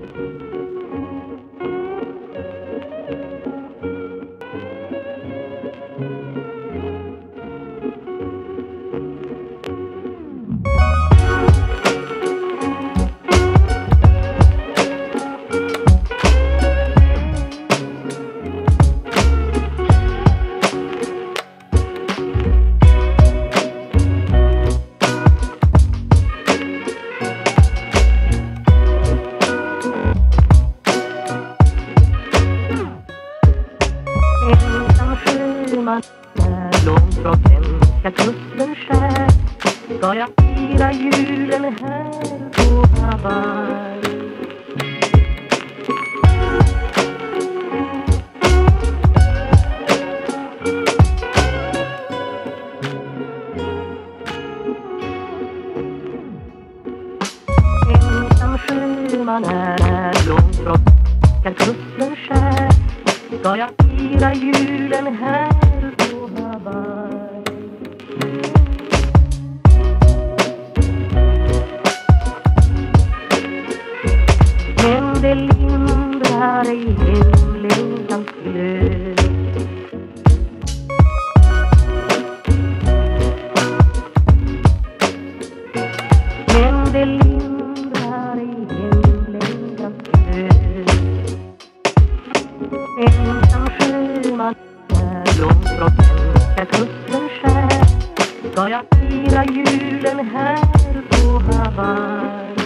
Ensam sjöman är långt från svenska kusten skär. Ska jag fira julen här på Hawaii Ensam sjöman är långt från svenska kusten skär. Ska jag fira julen här? Lindrar ej hemlängtans glöd Men det lindrar ej hemlängtans glöd Ensam sjöman är långt från svenska kusten skär Ska jag fira julen här på Hawaii?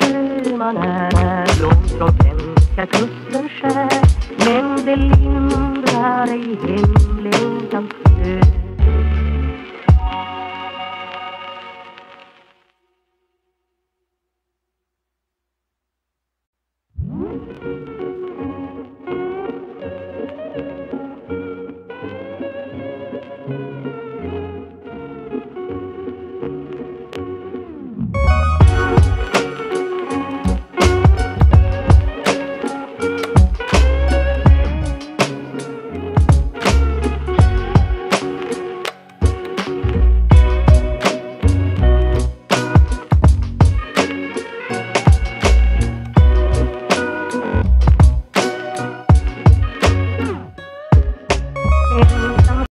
Ensam sjöman är långt från svenska kusten skär Men det lindrar ej hemlängtans glöd